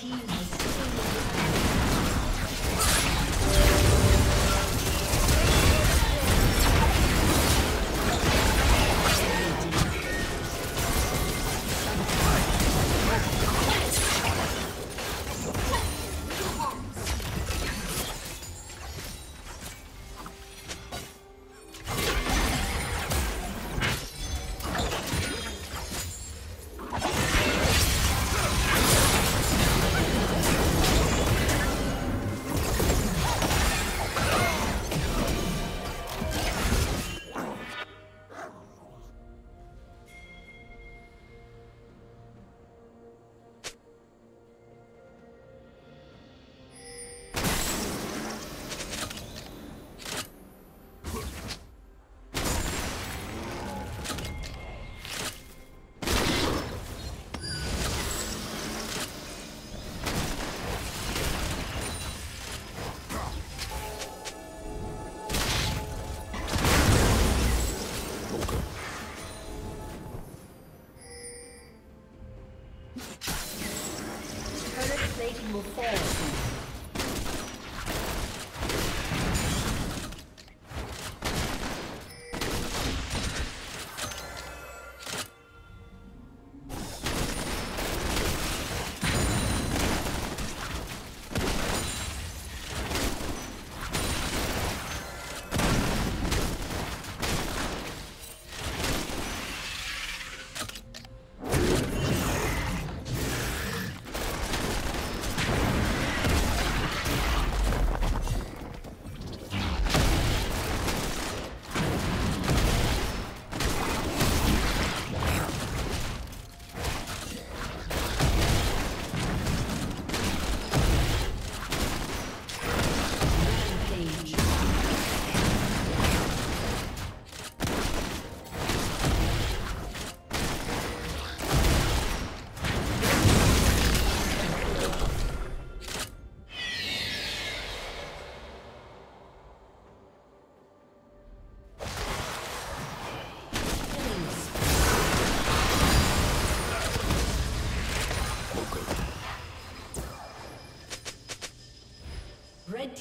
tease plating will fall.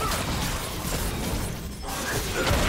Let's go.